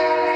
Yeah.